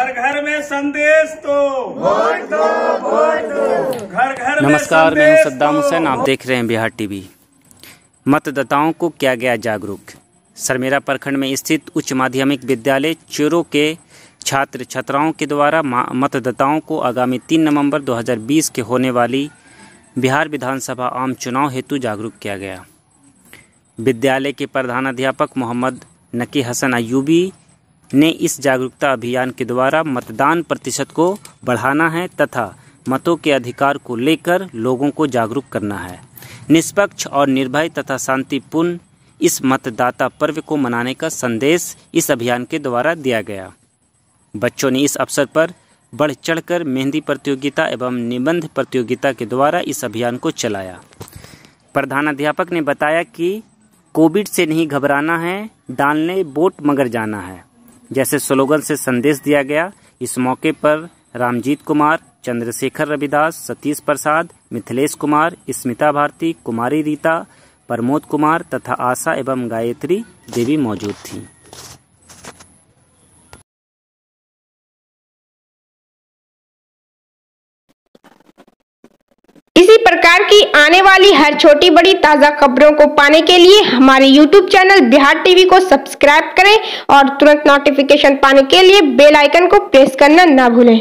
कांग्रेस तो वोट दो वोट दो। घर घर नमस्कार मैं हूँ सद्दाम हुसैन। आप देख रहे हैं बिहार टीवी। मतदाताओं को किया गया जागरूक? सरमेरा प्रखंड में स्थित उच्च माध्यमिक विद्यालय चूरू के छात्र छात्राओं के द्वारा मतदाताओं को आगामी तीन नवंबर 2020 के होने वाली बिहार विधानसभा आम चुनाव हेतु जागरूक किया गया। विद्यालय के प्रधानाध्यापक मोहम्मद नकी हसन अयूबी ने इस जागरूकता अभियान के द्वारा मतदान प्रतिशत को बढ़ाना है तथा मतों के अधिकार को लेकर लोगों को जागरूक करना है। निष्पक्ष और निर्भय तथा शांतिपूर्ण इस मतदाता पर्व को मनाने का संदेश इस अभियान के द्वारा दिया गया। बच्चों ने इस अवसर पर बढ़ चढ़कर मेहंदी प्रतियोगिता एवं निबंध प्रतियोगिता के द्वारा इस अभियान को चलाया। प्रधानाध्यापक ने बताया कि कोविड से नहीं घबराना है, डालने वोट मगर जाना है। जैसे स्लोगन से संदेश दिया गया, इस मौके पर रामजीत कुमार, चंद्रशेखर रविदास, सतीश प्रसाद, मिथिलेश कुमार, स्मिता भारती, कुमारी रीता, प्रमोद कुमार तथा आशा एवं गायत्री देवी मौजूद थी। इसी प्रकार की आने वाली हर छोटी बड़ी ताज़ा खबरों को पाने के लिए हमारे YouTube चैनल बिहार टीवी को सब्सक्राइब करें और तुरंत नोटिफिकेशन पाने के लिए बेल आइकन को प्रेस करना ना भूलें।